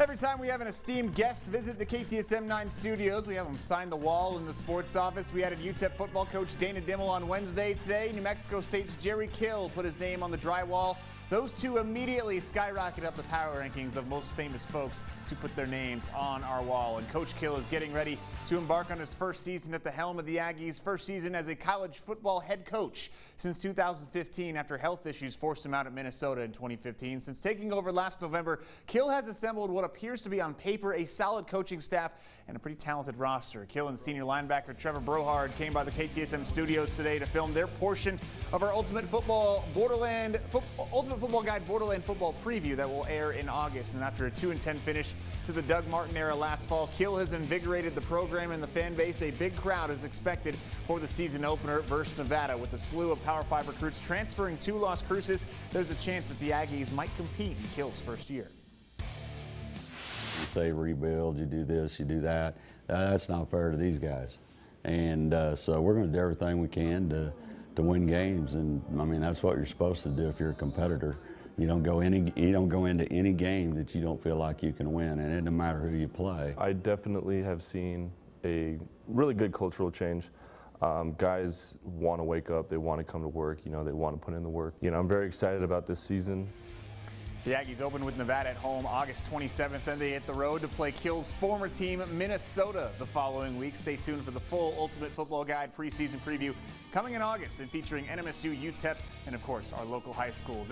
Every time we have an esteemed guest visit the KTSM 9 studios, we have them sign the wall in the sports office. We added UTEP football coach Dana Dimel on Wednesday. Today, New Mexico State's Jerry Kill put his name on the drywall. Those two immediately skyrocket up the power rankings of most famous folks to put their names on our wall. And Coach Kill is getting ready to embark on his first season at the helm of the Aggies, first season as a college football head coach since 2015 after health issues forced him out at Minnesota in 2015. Since taking over last November, Kill has assembled what appears to be on paper a solid coaching staff and a pretty talented roster. Kill and senior linebacker Trevor Brohard came by the KTSM studios today to film their portion of our Ultimate Football Borderland Ultimate Football Guide Borderland Football Preview that will air in August. And after a 2 and 10 finish to the Doug Martin era last fall, Kill has invigorated the program and the fan base. A big crowd is expected for the season opener versus Nevada. With a slew of Power 5 recruits transferring to Las Cruces, there's a chance that the Aggies might compete in Kill's first year. Say rebuild, you do this, you do that. Uh, that's not fair to these guys. And uh, so we're going to do everything we can to, to win games. And I mean, that's what you're supposed to do if you're a competitor. You don't go any you don't go into any game that you don't feel like you can win, and it doesn't matter who you play. I definitely have seen a really good cultural change. Um, guys want to wake up, they want to come to work, you know, they want to put in the work. You know, I'm very excited about this season. The Aggies open with Nevada at home August 27th, and they hit the road to play Kill's former team, Minnesota, the following week. Stay tuned for the full Ultimate Football Guide preseason preview coming in August and featuring NMSU, UTEP, and of course our local high schools.